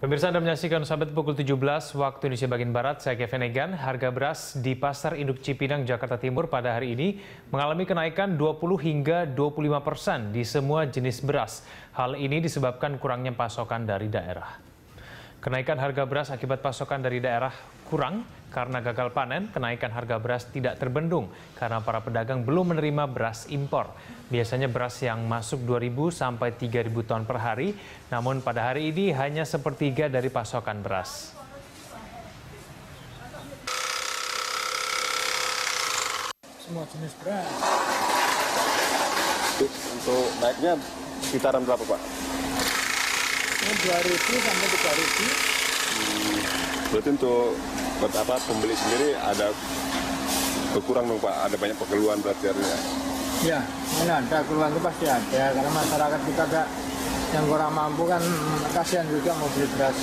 Pemirsa Anda menyaksikan sahabat pukul 17 waktu Indonesia bagian Barat, saya Kevin Egan. Harga beras di Pasar Induk Cipinang, Jakarta Timur pada hari ini mengalami kenaikan 20 hingga 25 persen di semua jenis beras. Hal ini disebabkan kurangnya pasokan dari daerah. Kenaikan harga beras akibat pasokan dari daerah kurang karena gagal panen, kenaikan harga beras tidak terbendung karena para pedagang belum menerima beras impor. Biasanya beras yang masuk 2.000 sampai 3.000 ton per hari, namun pada hari ini hanya sepertiga dari pasokan beras. Semua jenis beras. Untuk naiknya sekitaran berapa Pak? Ini 2.000 sampai 3.000. Hmm, berarti untuk buat apa pembeli sendiri ada berkurang dong Pak? Ada banyak pengeluhan berarti artinya? Ya, ini ada keluhan itu pasti ada karena masyarakat kita ada yang kurang mampu kan kasihan juga mau beli beras